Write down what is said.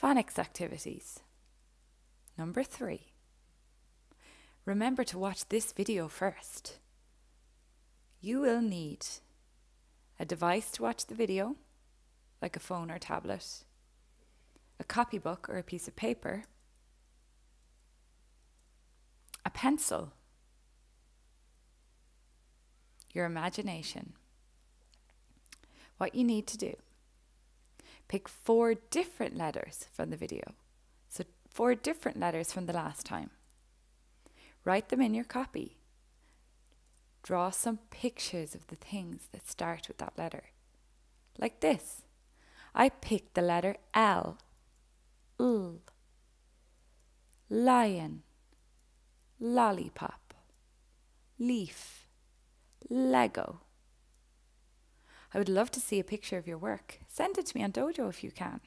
Phonics activities. Number three. Remember to watch this video first. You will need a device to watch the video, like a phone or tablet, a copybook or a piece of paper, a pencil, your imagination. What you need to do pick four different letters from the video. So, four different letters from the last time. Write them in your copy. Draw some pictures of the things that start with that letter. Like this. I picked the letter L. L. Lion. Lollipop. Leaf. Lego. I would love to see a picture of your work. Send it to me on Dojo if you can.